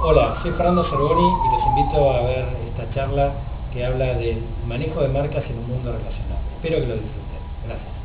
Hola, soy Fernando Cervoni y los invito a ver esta charla que habla del manejo de marcas en un mundo relacional. Espero que lo disfruten. Gracias.